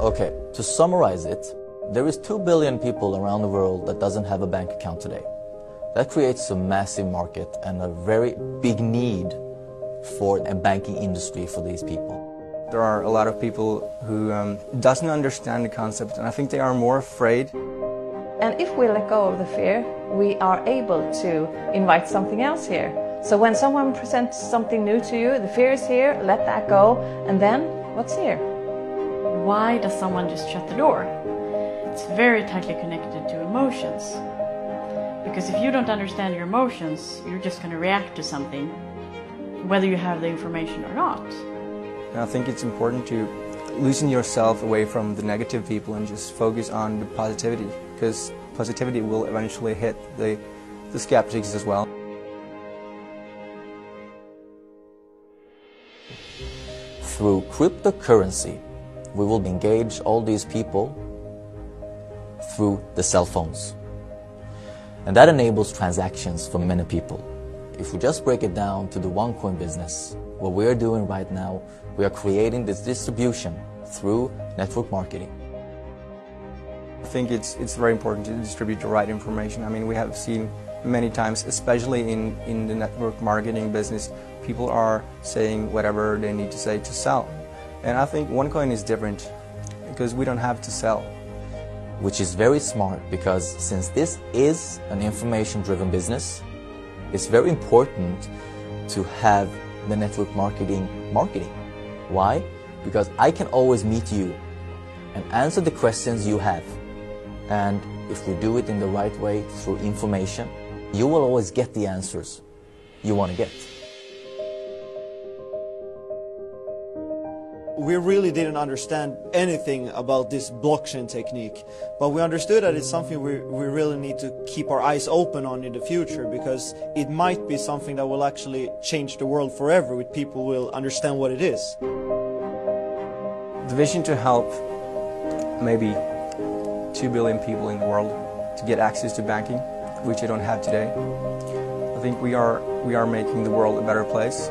Okay, to summarize it, there is 2 billion people around the world that doesn't have a bank account today. That creates a massive market and a very big need for a banking industry for these people. There are a lot of people who um, doesn't understand the concept and I think they are more afraid. And if we let go of the fear, we are able to invite something else here. So when someone presents something new to you, the fear is here, let that go, and then what's here? Why does someone just shut the door? It's very tightly connected to emotions. Because if you don't understand your emotions, you're just going to react to something, whether you have the information or not. And I think it's important to loosen yourself away from the negative people and just focus on the positivity, because positivity will eventually hit the, the skeptics as well. Through cryptocurrency, we will engage all these people through the cell phones. And that enables transactions for many people. If we just break it down to the OneCoin business, what we are doing right now, we are creating this distribution through network marketing. I think it's, it's very important to distribute the right information. I mean, we have seen many times, especially in, in the network marketing business, people are saying whatever they need to say to sell. And I think OneCoin is different because we don't have to sell. Which is very smart because since this is an information driven business, it's very important to have the network marketing marketing. Why? Because I can always meet you and answer the questions you have. And if we do it in the right way through information, you will always get the answers you want to get. We really didn't understand anything about this blockchain technique, but we understood that it's something we, we really need to keep our eyes open on in the future because it might be something that will actually change the world forever with people will understand what it is. The vision to help maybe 2 billion people in the world to get access to banking, which they don't have today. I think we are, we are making the world a better place.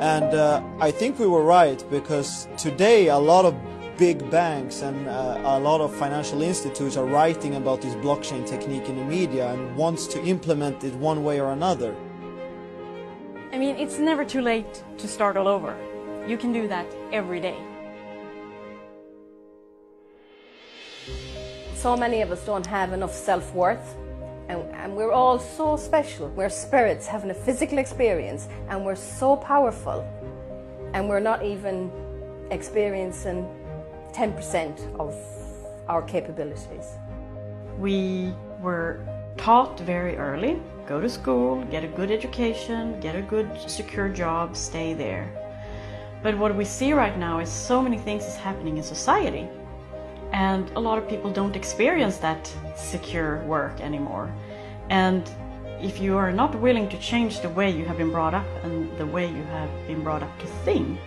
And uh, I think we were right because today a lot of big banks and uh, a lot of financial institutes are writing about this blockchain technique in the media and wants to implement it one way or another. I mean, it's never too late to start all over. You can do that every day. So many of us don't have enough self-worth and, we're all so special. We're spirits having a physical experience and we're so powerful and we're not even experiencing 10% of our capabilities. We were taught very early, go to school, get a good education, get a good secure job, stay there. But what we see right now is so many things is happening in society and a lot of people don't experience that secure work anymore. And if you are not willing to change the way you have been brought up and the way you have been brought up to think,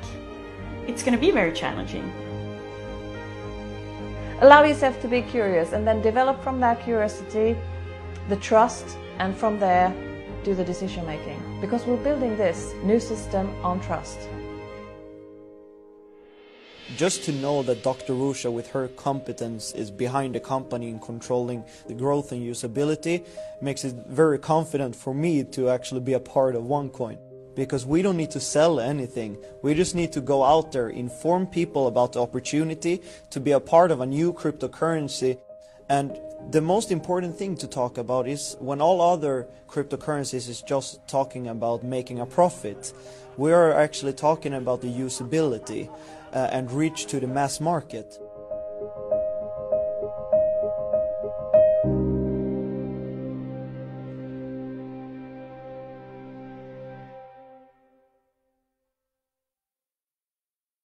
it's going to be very challenging. Allow yourself to be curious and then develop from that curiosity the trust and from there do the decision making. Because we're building this new system on trust just to know that Dr. Ruja, with her competence, is behind the company in controlling the growth and usability makes it very confident for me to actually be a part of OneCoin. Because we don't need to sell anything. We just need to go out there, inform people about the opportunity to be a part of a new cryptocurrency. And the most important thing to talk about is when all other cryptocurrencies is just talking about making a profit, we are actually talking about the usability uh, and reach to the mass market.